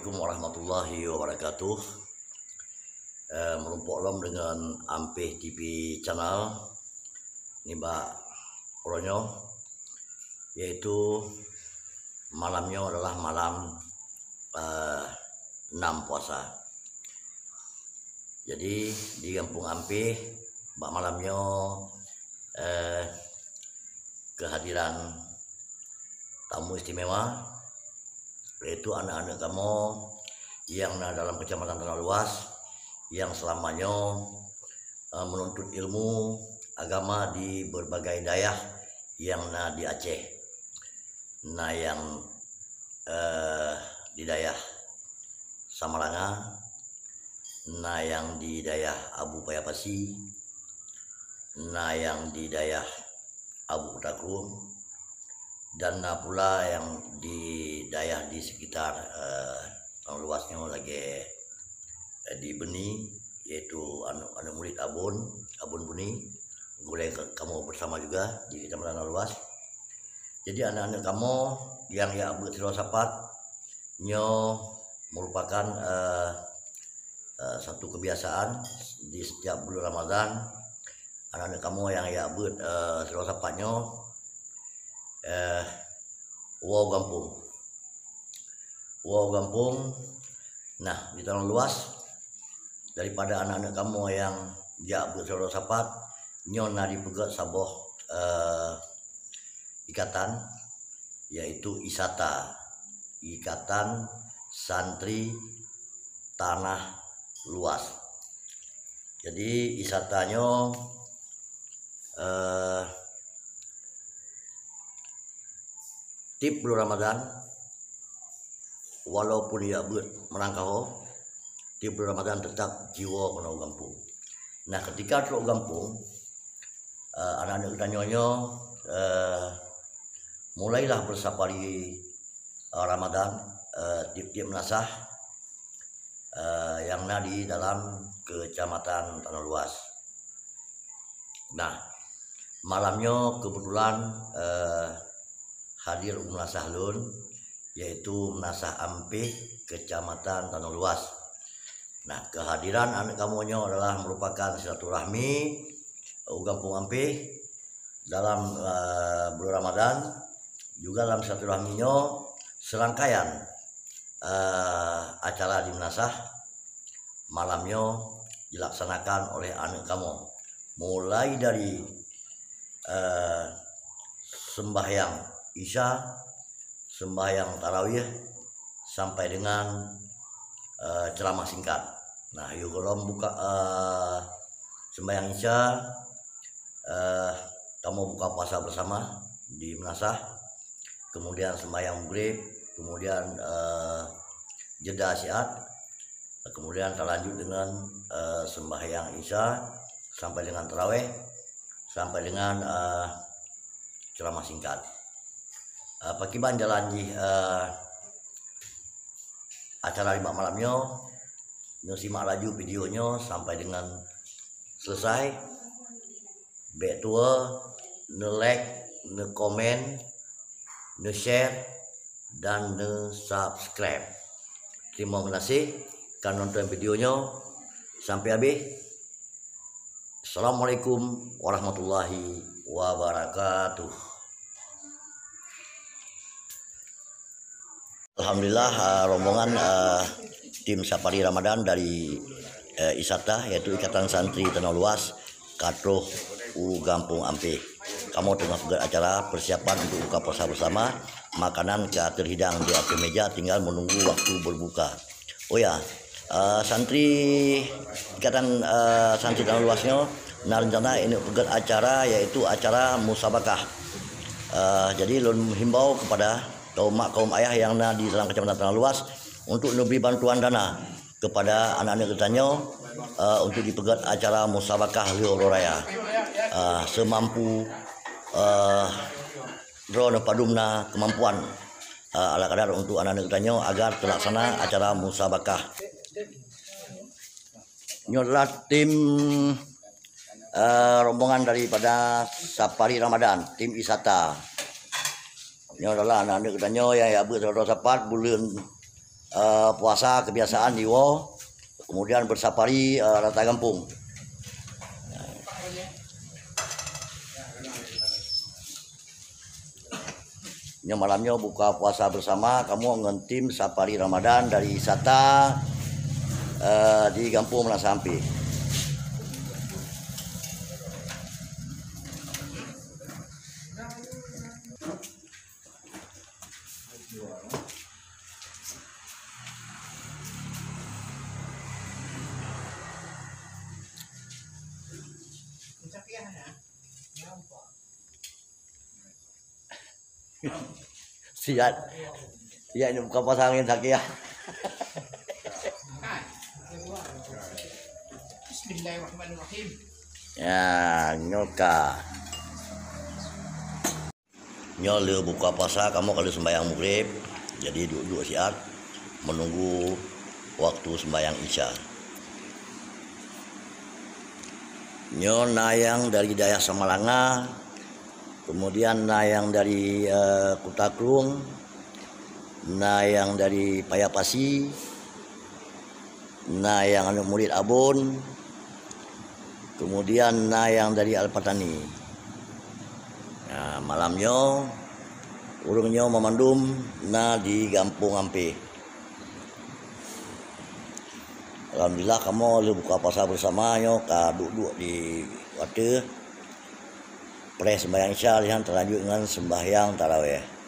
Assalamualaikum warahmatullahi wabarakatuh. Eh, merumpuk lom dengan Ampih TV channel. Ini Mbak Ronyo yaitu malamnya adalah malam eh, 6 puasa. Jadi di Kampung Ampih Mbak malamnya eh, kehadiran tamu istimewa yaitu anak-anak kamu yang dalam kecamatan Tanah Luas yang selamanya uh, menuntut ilmu agama di berbagai daerah yang na di Aceh. Nah yang uh, di daerah Samaranga, nah yang di daerah Abu Payapasi, nah yang di daerah Abu Takru, dan pula yang di daerah di sekitar uh, luasnya lagi uh, di Beni yaitu anu, anu murid Abun Abun Buni boleh kamu bersama juga di kecamatan luas. Jadi anak-anak kamu yang ya Abu Sapat nyo merupakan uh, uh, satu kebiasaan di setiap bulan Ramadan. Anak-anak kamu yang ya Abu uh, Tiro Uh, wow kampung wow kampung nah di tanah luas daripada anak-anak kamu yang jak bersaudara sapat nyona dipegat saboh uh, ikatan yaitu isata. Ikatan santri tanah luas. Jadi isatanya uh, tip bulan Ramadan walaupun ia merangkau tip bulan Ramadan tetap jiwa kena kampung. Nah ketika teruk kampung uh, anak-anak kita nyonyo uh, mulailah bersafari uh, Ramadan uh, tip-tip nasah uh, yang nadi dalam kecamatan Tanah Luas. Nah malamnya kebetulan uh, hadir Menasah Lun yaitu Menasah Ampih Kecamatan Tanah Luas. Nah, kehadiran anak kamunya adalah merupakan silaturahmi Kampung Ampih dalam uh, bulan Ramadan juga dalam silaturahminya serangkaian uh, acara di Menasah malamnya dilaksanakan oleh anak kamu mulai dari uh, sembahyang Isya sembahyang tarawih sampai dengan uh, ceramah singkat. Nah, kalau buka uh, sembahyang Isya uh, kamu buka puasa bersama di Menasah. Kemudian sembahyang maghrib, kemudian uh, jeda syiat, kemudian terlanjut dengan uh, sembahyang Isya sampai dengan tarawih sampai dengan uh, ceramah singkat uh, pakiban jalan di uh, acara lima malamnya nyo. Simak laju videonya sampai dengan selesai. Baik tua ne like ne komen ne share dan ne subscribe. Terima kasih kan nonton videonya sampai habis. Assalamualaikum warahmatullahi wabarakatuh Alhamdulillah uh, rombongan uh, tim Safari Ramadan dari uh, Isata yaitu Ikatan Santri Tanah Luas Katro U Gampung Ampe. Kamu tengah buat acara persiapan untuk buka puasa bersama. Makanan ke terhidang di atas meja tinggal menunggu waktu berbuka. Oh ya, uh, santri Ikatan uh, Santri Tanah Luasnya nah rencana ini buat acara yaitu acara musabakah. Uh, jadi lun himbau kepada kaum mak kaum ayah yang ada di dalam kecamatan Tanah Luas untuk memberi bantuan dana kepada anak-anak ketanya uh, untuk dipegat acara musabakah Leo Raya uh, semampu uh, drone padumna kemampuan uh, ala kadar untuk anak-anak ketanya agar terlaksana acara musabakah adalah tim uh, rombongan daripada Sapari Ramadan, tim Isata. Ini adalah anak-anak katanya yang ya bersaudara sapat bulan uh, puasa kebiasaan di kemudian bersafari uh, rata kampung. Ini malamnya buka puasa bersama kamu dengan tim safari Ramadan dari Sata uh, di Kampung Melasampi. Siap. Ya ini buka puasa angin sakit ya. Bismillahirrahmanirrahim. Ya, nyoka. Nyol buka puasa kamu kalau sembahyang maghrib jadi duduk siat menunggu waktu sembahyang isya. Nyo nayang dari daerah Samalanga, kemudian nayang dari uh, Kutaklung, nayang dari Payapasi, nayang anu murid Abon, kemudian nayang dari Alpatani. Nah, malamnya urungnya memandum na di Kampung Ampe. Alhamdulillah kamu lu buka puasa bersama yo ka duduk di waktu pre sembahyang isya lihat terlanjut dengan sembahyang tarawih.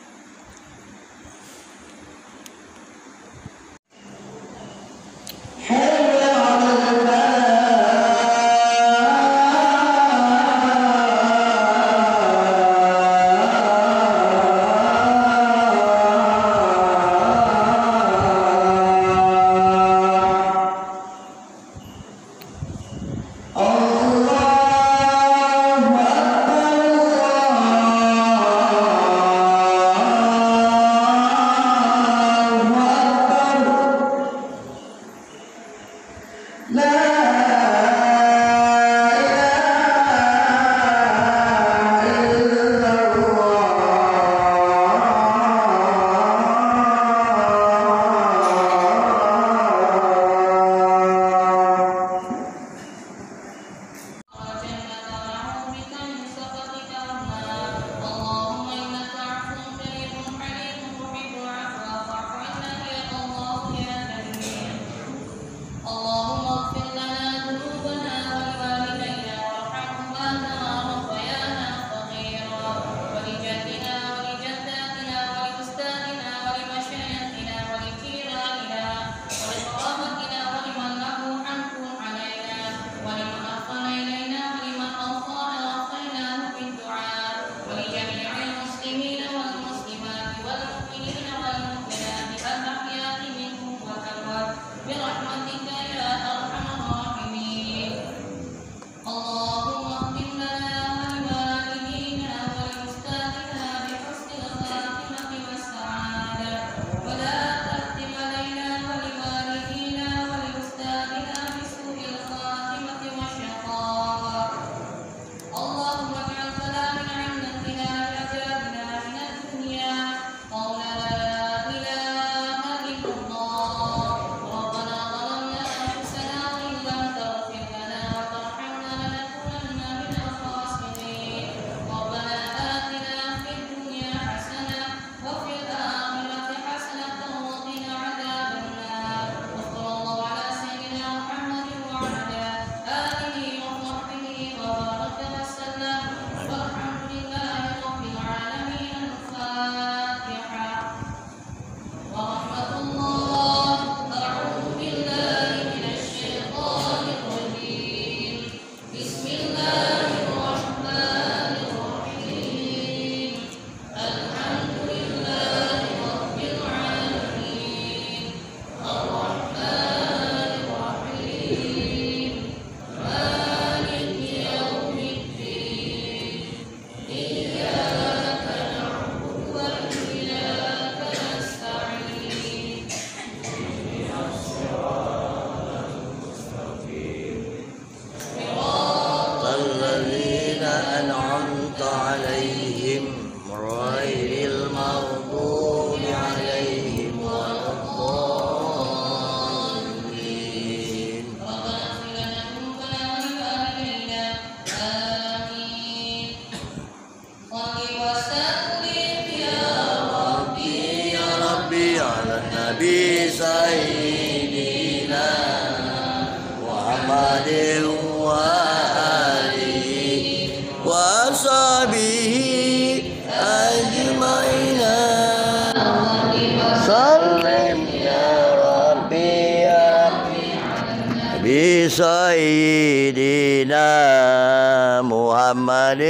بسيدنا محمد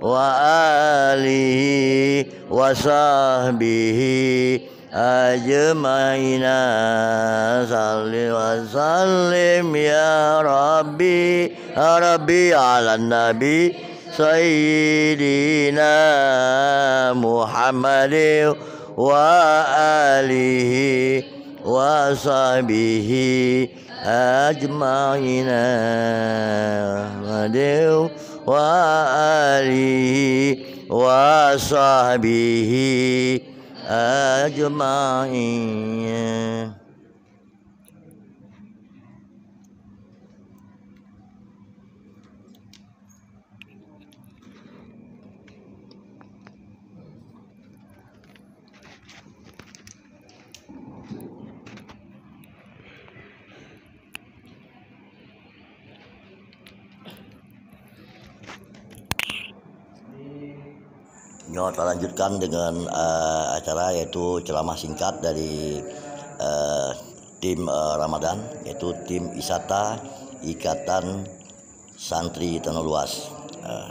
وآله وصحبه أجمعين. صل وسلم يا ربي يا ربي على النبي سيدنا محمد وآله وصحبه أجمعين ودعوا وآله وصحبه أجمعين. Nyo kita lanjutkan dengan uh, acara yaitu ceramah singkat dari uh, tim uh, Ramadan yaitu tim Isata Ikatan Santri Tanah Luas. Uh,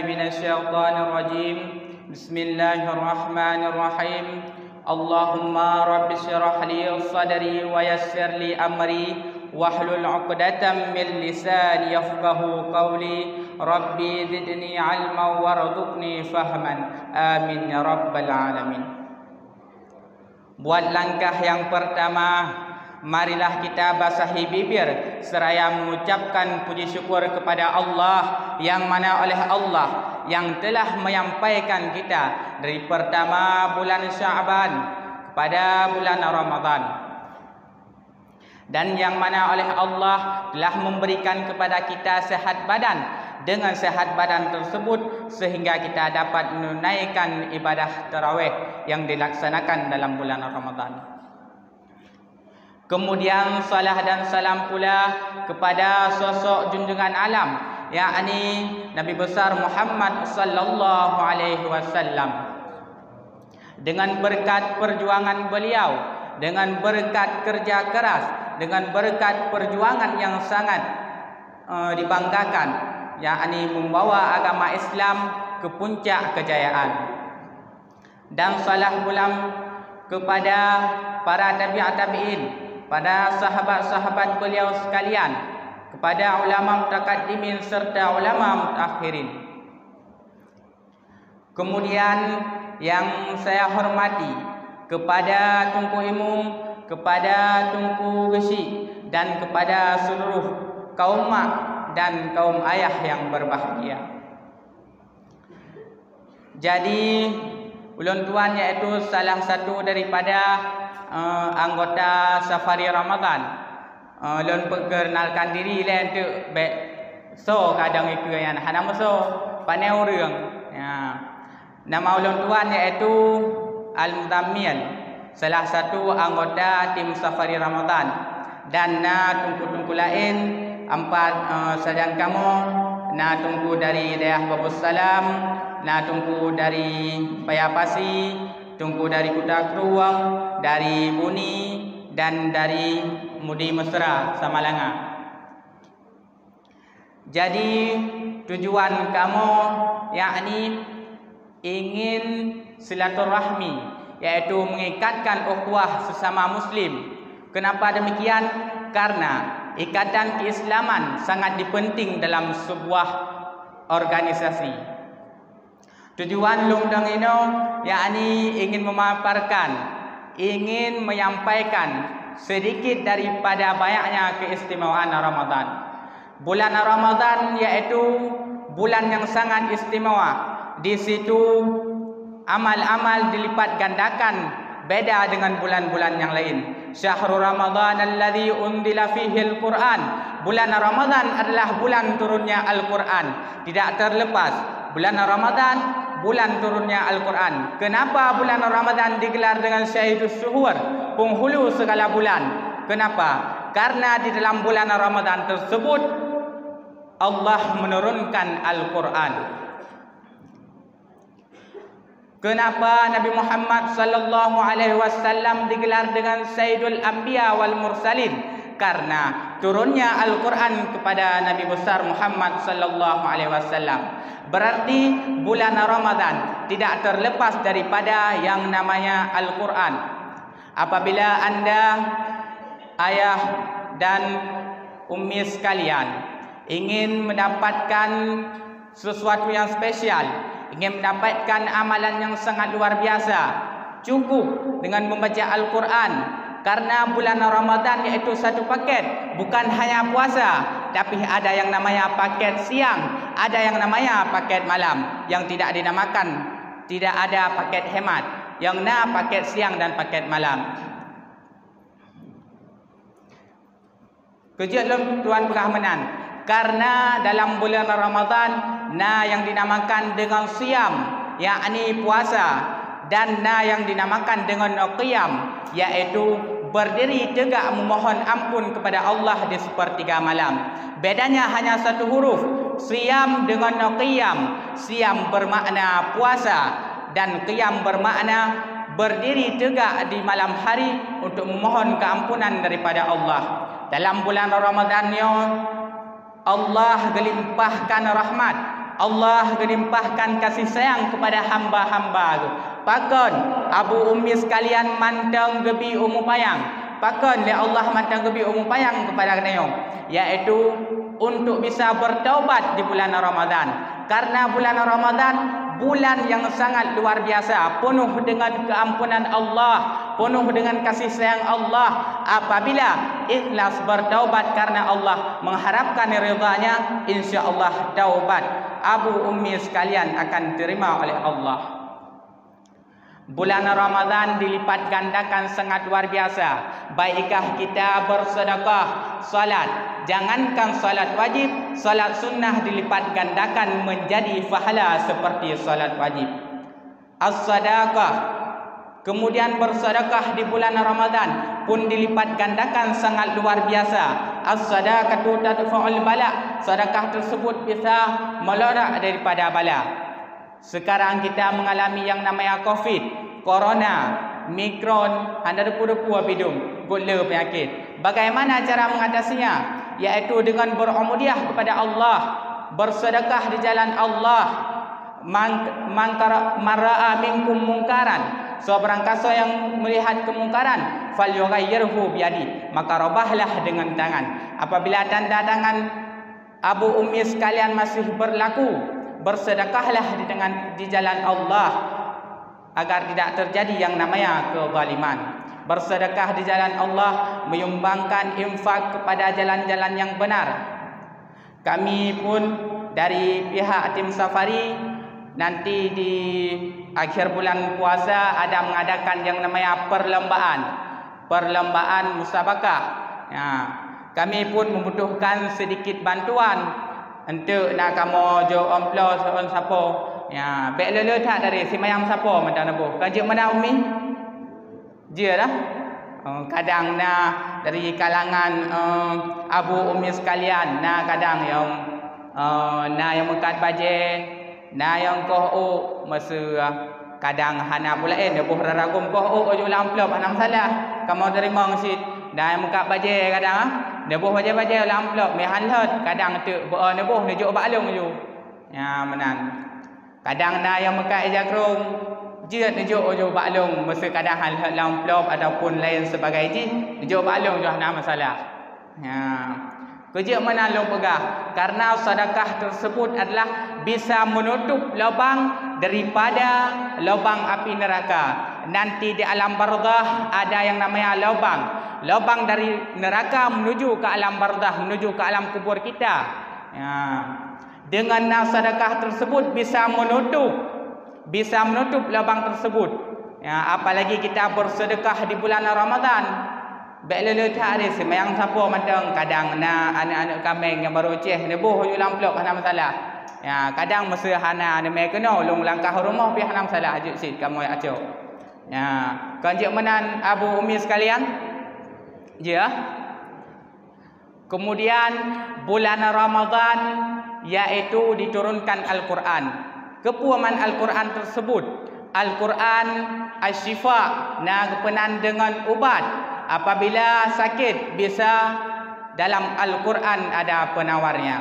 من الشيطان الرجيم بسم الله الرحمن الرحيم اللهم رب اشرح لي صدري ويسر لي أمري واحلل عقدة من لساني يفقه قولي ربي زدني علما وارزقني فهما آمين يا رب العالمين Buat langkah yang pertama Marilah kita basahi bibir seraya mengucapkan puji syukur kepada Allah yang mana oleh Allah yang telah menyampaikan kita dari pertama bulan Syaban kepada bulan Ramadan. Dan yang mana oleh Allah telah memberikan kepada kita sehat badan dengan sehat badan tersebut sehingga kita dapat menunaikan ibadah tarawih yang dilaksanakan dalam bulan Ramadan. Kemudian salah dan salam pula kepada sosok junjungan alam yakni Nabi besar Muhammad sallallahu alaihi wasallam. Dengan berkat perjuangan beliau, dengan berkat kerja keras, dengan berkat perjuangan yang sangat uh, dibanggakan yakni membawa agama Islam ke puncak kejayaan. Dan salah ulam kepada para tabi'at tabi'in pada sahabat-sahabat beliau sekalian kepada ulama mutakaddimin serta ulama mutakhirin. Kemudian yang saya hormati kepada Tunku Imum kepada Tunku Gesi dan kepada seluruh kaum mak dan kaum ayah yang berbahagia. Jadi ulun tuan iaitu salah satu daripada uh, anggota Safari Ramadan. Uh, lon perkenalkan diri lah untuk baik so kadang itu yang nama so pandai orang. Ya. Nama ulun tuan iaitu Al Mudammil, salah satu anggota tim Safari Ramadan. Dan na tungku-tungku lain empat uh, sedang kamu na tunggu dari daerah Babus Salam na tunggu dari Payapasi, tunggu dari Kuta Keruang, dari Buni dan dari Mudi Mesra Samalanga. Jadi tujuan kamu yakni ingin silaturahmi yaitu mengikatkan ukhuwah sesama muslim. Kenapa demikian? Karena ikatan keislaman sangat dipenting dalam sebuah organisasi. Tujuan Lungdang ini yakni ingin memaparkan, ingin menyampaikan sedikit daripada banyaknya keistimewaan Ramadan. Bulan Ramadan iaitu bulan yang sangat istimewa. Di situ amal-amal dilipat gandakan beda dengan bulan-bulan yang lain. Syahrul Ramadan alladhi undila fihi al-Quran. Bulan Ramadan adalah bulan turunnya Al-Quran. Tidak terlepas bulan Ramadan bulan turunnya Al-Quran. Kenapa bulan Ramadan digelar dengan Syahidus Suhur, penghulu segala bulan? Kenapa? Karena di dalam bulan Ramadan tersebut Allah menurunkan Al-Quran. Kenapa Nabi Muhammad sallallahu alaihi wasallam digelar dengan Sayyidul Anbiya wal Mursalin? Karena turunnya Al-Quran kepada Nabi besar Muhammad sallallahu alaihi wasallam. Berarti bulan Ramadan tidak terlepas daripada yang namanya Al-Quran. Apabila anda ayah dan ummi sekalian ingin mendapatkan sesuatu yang spesial, ingin mendapatkan amalan yang sangat luar biasa, cukup dengan membaca Al-Quran. Karena bulan Ramadan iaitu satu paket, bukan hanya puasa, tapi ada yang namanya paket siang, ada yang namanya paket malam yang tidak dinamakan, tidak ada paket hemat, yang na paket siang dan paket malam. Kejut Tuan Perahmanan, karena dalam bulan Ramadan na yang dinamakan dengan siam yakni puasa dan na yang dinamakan dengan qiyam iaitu berdiri tegak memohon ampun kepada Allah di sepertiga malam. Bedanya hanya satu huruf siam dengan qiyam. Siam bermakna puasa dan qiyam bermakna berdiri tegak di malam hari untuk memohon keampunan daripada Allah. Dalam bulan Ramadan ni Allah gelimpahkan rahmat Allah gelimpahkan kasih sayang kepada hamba-hamba itu. Pakon Abu Ummi sekalian mantang gebi umu payang. Pakon ya Allah mantang gebi umu payang kepada kalian yaitu untuk bisa bertaubat di bulan Ramadan. Karena bulan Ramadan bulan yang sangat luar biasa, penuh dengan keampunan Allah, penuh dengan kasih sayang Allah. Apabila ikhlas bertaubat karena Allah mengharapkan ridha-Nya, insya-Allah taubat Abu Ummi sekalian akan terima oleh Allah. Bulan Ramadan dilipat gandakan sangat luar biasa. Baikkah kita bersedekah, salat. Jangankan salat wajib, salat sunnah dilipat gandakan menjadi pahala seperti salat wajib. As-sadaqah Kemudian bersedekah di bulan Ramadan pun dilipat gandakan sangat luar biasa. As-sadaqatu tadfa'ul bala. Sedekah tersebut bisa melorak daripada bala. Sekarang kita mengalami yang namanya COVID, Corona, Mikron, anda depu-depu hidung, gula penyakit. Bagaimana cara mengatasinya? Yaitu dengan berumudiah kepada Allah, bersedekah di jalan Allah, mangkara maraa minkum mungkaran. Seorang kasa yang melihat kemungkaran, fal yughayyirhu biyadi, maka robahlah dengan tangan. Apabila tanda tangan Abu Ummi sekalian masih berlaku, bersedekahlah di dengan di jalan Allah agar tidak terjadi yang namanya kezaliman. Bersedekah di jalan Allah menyumbangkan infak kepada jalan-jalan yang benar. Kami pun dari pihak tim safari nanti di akhir bulan puasa ada mengadakan yang namanya perlombaan. Perlombaan musabakah. Ya. Kami pun membutuhkan sedikit bantuan. Untuk nak kamu jo omplo seorang siapa ya. Baik lele tak dari si mayam siapa macam nabu kajuk mana umi? Dia dah uh, kadang na dari kalangan uh, abu umi sekalian. Na kadang yang uh, na yang mukat baje na yang koh o masa ah, kadang hana pula eh nebuh raragum koh o ojo lamplop anam salah. Kamu terima masjid dan muka baje kadang ah nebuh baje-baje lamplop me hanlot kadang tu bo nebuh nejuk baklong ju ya menan kadang na yang muka ejakrong jiat nejuk ojo baklong masa kadang hanlot lamplop ataupun lain sebagai ji nejuk baklong ju hana masalah. Ya Kerja menalung pegah. Karena sedekah tersebut adalah Bisa menutup lubang Daripada lubang api neraka. Nanti di alam barzah Ada yang namanya lubang. Lubang dari neraka menuju ke alam barzah Menuju ke alam kubur kita. Ya. Dengan sedekah tersebut Bisa menutup Bisa menutup lubang tersebut. Ya. Apalagi kita bersedekah di bulan Ramadan Belele tak ada semayang siapa macam kadang na anak-anak kambing yang baru ceh nebuh hujung lamplok hana masalah. Ya, kadang masa hana ada mai kena ulung langkah rumah pi hana masalah ajut sit kamu acok. Ya, kan jek menan Abu Umi sekalian? Ya. Kemudian bulan Ramadan iaitu diturunkan Al-Quran. Kepuaman Al-Quran tersebut Al-Quran nah kepenan dengan ubat apabila sakit bisa dalam Al-Quran ada penawarnya.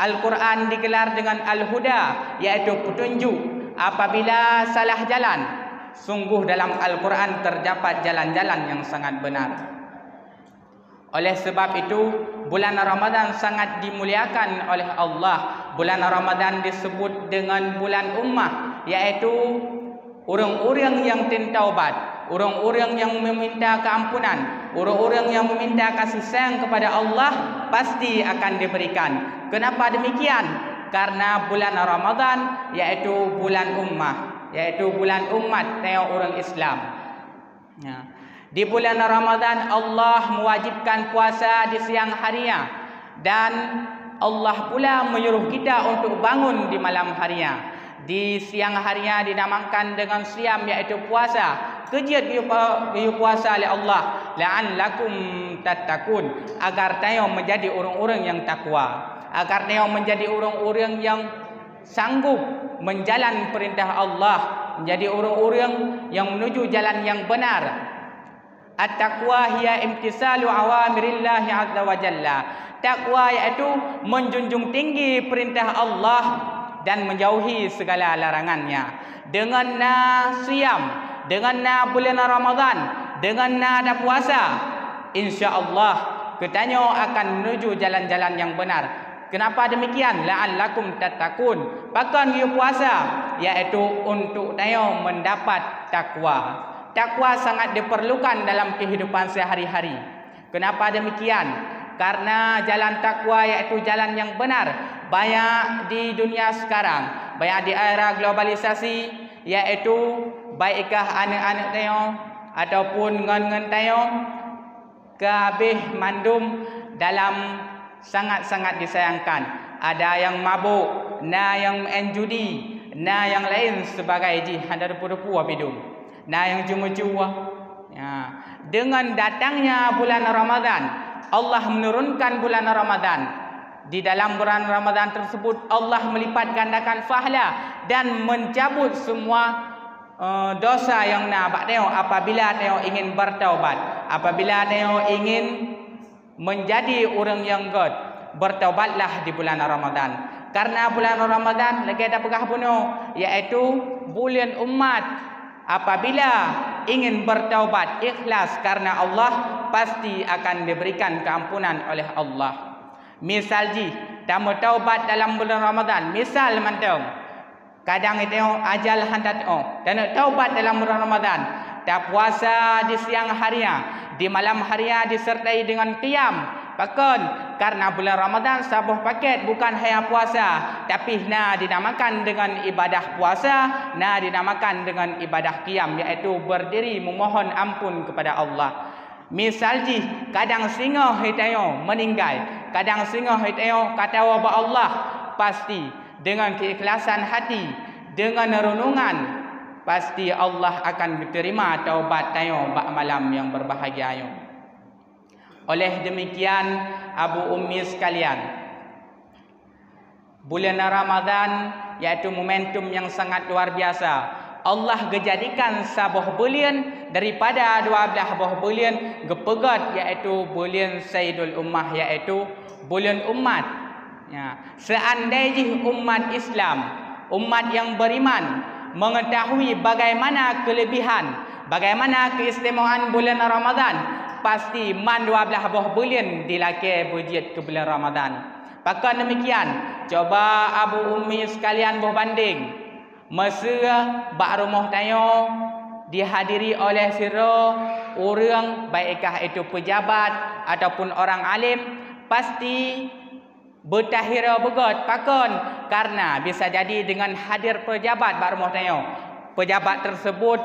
Al-Quran digelar dengan Al-Huda iaitu petunjuk apabila salah jalan. Sungguh dalam Al-Quran terdapat jalan-jalan yang sangat benar. Oleh sebab itu, bulan Ramadan sangat dimuliakan oleh Allah. Bulan Ramadan disebut dengan bulan ummah iaitu orang-orang yang tentaubat orang-orang yang meminta keampunan, orang-orang yang meminta kasih sayang kepada Allah pasti akan diberikan. Kenapa demikian? Karena bulan Ramadan yaitu bulan ummah, yaitu bulan umat tengok orang Islam. Ya. Di bulan Ramadan Allah mewajibkan puasa di siang harinya dan Allah pula menyuruh kita untuk bangun di malam harinya. Di siang harinya dinamakan dengan siam iaitu puasa. Kejiat biu puasa oleh Allah. La'allakum tattaqun. Agar tayo menjadi orang-orang yang takwa. Agar tayo menjadi orang-orang yang sanggup menjalan perintah Allah. Menjadi orang-orang yang menuju jalan yang benar. At-taqwa hiya imtisalu awamirillah azza wa jalla. Takwa iaitu menjunjung tinggi perintah Allah dan menjauhi segala larangannya. Dengan nasiam, dengan na bulan Ramadan, dengan na ada puasa, insya-Allah ketanyo akan menuju jalan-jalan yang benar. Kenapa demikian? La'allakum tattaqun. Bahkan dia puasa iaitu untuk tayo mendapat takwa. Takwa sangat diperlukan dalam kehidupan sehari-hari. Kenapa demikian? Karena jalan takwa iaitu jalan yang benar. Banyak di dunia sekarang, banyak di era globalisasi iaitu baikkah anak-anak tayo ataupun ngan-ngan tayo kabeh mandum dalam sangat-sangat disayangkan. Ada yang mabuk na yang main judi na yang lain sebagai ji ada rupu-rupu abidum na yang cuma-cuma. Ya. Dengan datangnya bulan Ramadan Allah menurunkan bulan Ramadan. Di dalam bulan Ramadan tersebut Allah melipat gandakan fahla dan mencabut semua uh, dosa yang nak tengok apabila tengok ingin bertaubat. Apabila tengok ingin menjadi orang yang god bertaubatlah di bulan Ramadan. Karena bulan Ramadan lagi ada pegah bunuh iaitu bulan umat. Apabila ingin bertaubat ikhlas karena Allah pasti akan diberikan keampunan oleh Allah misal ji tamu taubat dalam bulan Ramadan misal mantau Kadang itu ajal hantar oh dan taubat dalam bulan Ramadan. Tak puasa di siang harinya, di malam harinya disertai dengan qiyam. Bahkan karena bulan Ramadan sabuh paket bukan hanya puasa, tapi na dinamakan dengan ibadah puasa, na dinamakan dengan ibadah qiyam iaitu berdiri memohon ampun kepada Allah. Misal ji kadang singa hitayo meninggal, kadang singa hitayo kata wa Allah pasti dengan keikhlasan hati, dengan renungan, pasti Allah akan diterima taubat tayo bak malam yang berbahagia yo. Oleh demikian, Abu Ummi sekalian, bulan Ramadan iaitu momentum yang sangat luar biasa. Allah gejadikan sebuah bulan daripada 12 buah bulan gepegat iaitu bulan Sayyidul Ummah iaitu bulan umat. Ya. Seandainya umat Islam, umat yang beriman mengetahui bagaimana kelebihan, bagaimana keistimewaan bulan Ramadan, pasti man 12 buah bulan dilakai bujit ke bulan Ramadan. Bahkan demikian, coba Abu Ummi sekalian berbanding masa bak rumah tayo dihadiri oleh sira orang baikkah itu pejabat ataupun orang alim pasti bertahira begot pakon karena bisa jadi dengan hadir pejabat bak rumah tayo pejabat tersebut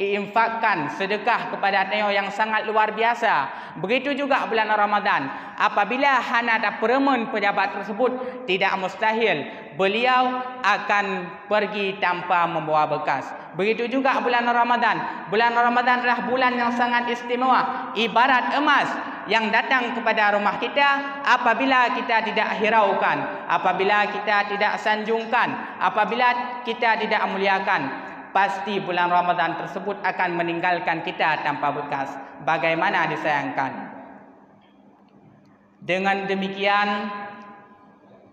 infakkan sedekah kepada Neo yang sangat luar biasa. Begitu juga bulan Ramadan. Apabila hana ada peremun pejabat tersebut, tidak mustahil beliau akan pergi tanpa membawa bekas. Begitu juga bulan Ramadan. Bulan Ramadan adalah bulan yang sangat istimewa. Ibarat emas yang datang kepada rumah kita apabila kita tidak hiraukan. Apabila kita tidak sanjungkan. Apabila kita tidak muliakan pasti bulan Ramadan tersebut akan meninggalkan kita tanpa bekas. Bagaimana disayangkan? Dengan demikian,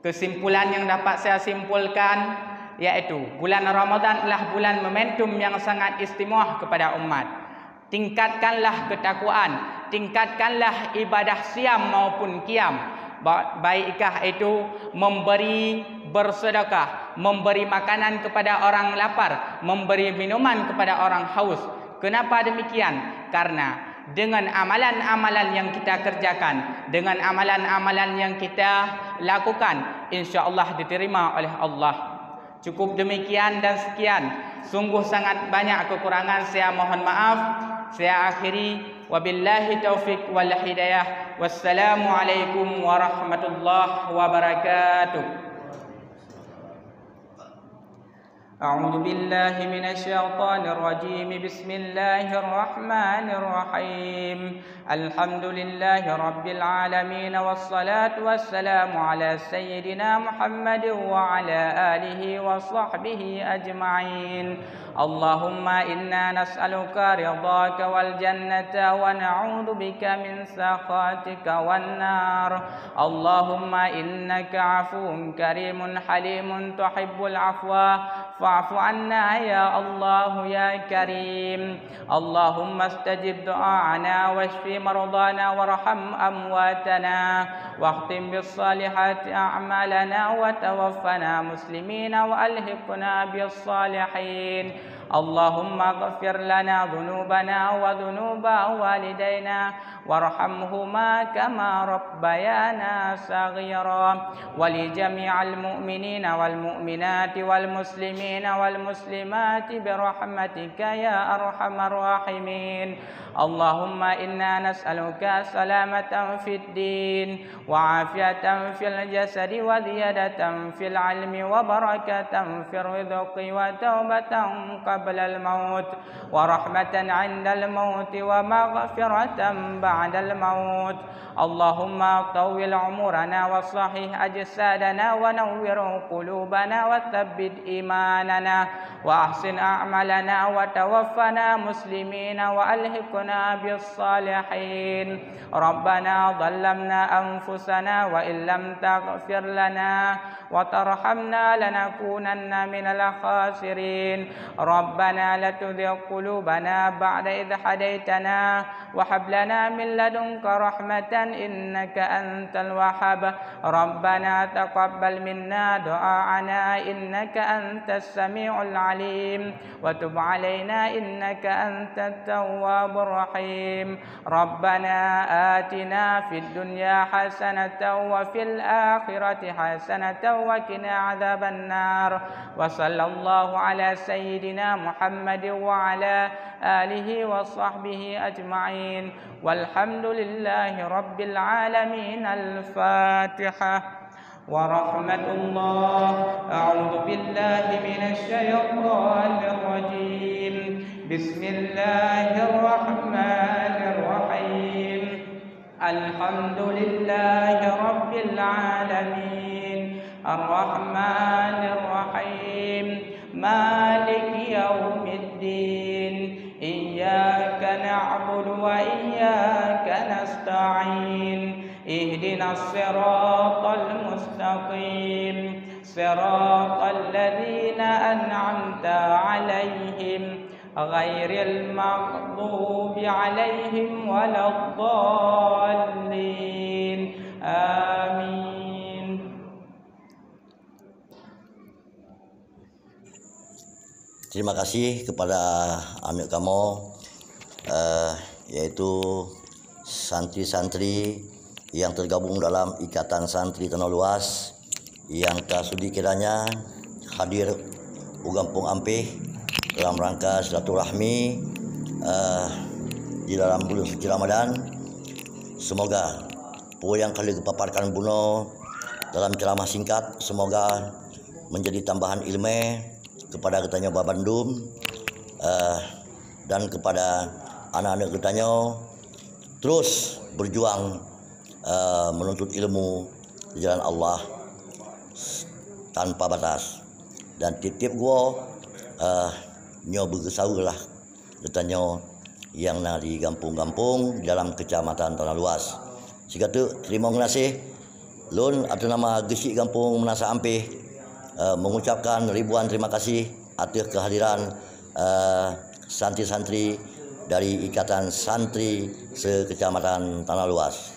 kesimpulan yang dapat saya simpulkan yaitu bulan Ramadan adalah bulan momentum yang sangat istimewa kepada umat. Tingkatkanlah ketakwaan, tingkatkanlah ibadah siam maupun kiam. Baikkah itu memberi bersedekah, memberi makanan kepada orang lapar, memberi minuman kepada orang haus. Kenapa demikian? Karena dengan amalan-amalan yang kita kerjakan, dengan amalan-amalan yang kita lakukan, insya-Allah diterima oleh Allah. Cukup demikian dan sekian. Sungguh sangat banyak kekurangan saya mohon maaf. Saya akhiri wabillahi taufik wal hidayah. Wassalamualaikum warahmatullahi wabarakatuh. أعوذ بالله من الشيطان الرجيم. بسم الله الرحمن الرحيم. الحمد لله رب العالمين والصلاة والسلام على سيدنا محمد وعلى آله وصحبه أجمعين. اللهم إنا نسألك رضاك والجنة ونعوذ بك من سخاتك والنار. اللهم إنك عفو كريم حليم تحب العفو. فاعف عنا يا الله يا كريم. اللهم استجب دعاءنا واشف مرضانا وارحم أمواتنا واختم بالصالحات أعمالنا وتوفنا مسلمين وألهقنا بالصالحين. اللهم اغفر لنا ذنوبنا وذنوب والدينا وارحمهما كما ربيانا صغيرا. ولجميع المؤمنين والمؤمنات والمسلمين والمسلمات برحمتك يا أرحم الراحمين. اللهم إنا نسألك سلامة في الدين وعافية في الجسد وزيادة في العلم وبركة في الرزق وتوبة قبل الموت ورحمة عند الموت ومغفرة بعد الموت. اللهم طول عمرنا وصحح أجسادنا ونور قلوبنا وثبت إيماننا وأحسن أعمالنا وتوفنا مسلمين وألهكنا بالصالحين. ربنا ظلمنا أنفسنا وإن لم تغفر لنا وترحمنا لنكونن من الخاسرين. ربنا لا تذق قلوبنا بعد إذ هديتنا وهب لنا من لدنك رحمة إنك أنت الوهاب. ربنا تقبل منا دعاءنا إنك أنت السميع العليم. وتب علينا إنك أنت التواب الرحيم. ربنا آتنا في الدنيا حسنة وفي الآخرة حسنة وقنا عذاب النار. وصلى الله على سيدنا محمد وعلى آله وصحبه أجمعين. والحمد لله رب العالمين. الفاتحة. ورحمة الله. أعوذ بالله من الشيطان الرجيم. بسم الله الرحمن الرحيم. الحمد لله رب العالمين. الرحمن الرحيم. مالك اهدنا الصراط المستقيم. صراط الذين أنعمت عليهم غير المغضوب عليهم ولا الضالين. آمين. Terima kasih kepada anak kamu uh, yaitu santri-santri yang tergabung dalam Ikatan Santri Tanah Luas yang tak sudi kiranya hadir di Kampung Ampih dalam rangka silaturahmi uh, di dalam bulan suci Ramadan. Semoga apa yang kali kepaparkan Buno dalam ceramah singkat semoga menjadi tambahan ilmu kepada ketanya Babandum uh, dan kepada anak-anak ketanya terus berjuang uh, menuntut ilmu di jalan Allah tanpa batas dan tip-tip gua uh, nyo bergesaulah ketanya yang nak di kampung-kampung dalam kecamatan Tanah Luas. Sehingga tu terima kasih Lun atas nama Gesik Kampung Menasa Ampih uh, mengucapkan ribuan terima kasih atas kehadiran uh, santri-santri dari Ikatan Santri Sekecamatan Tanah Luas.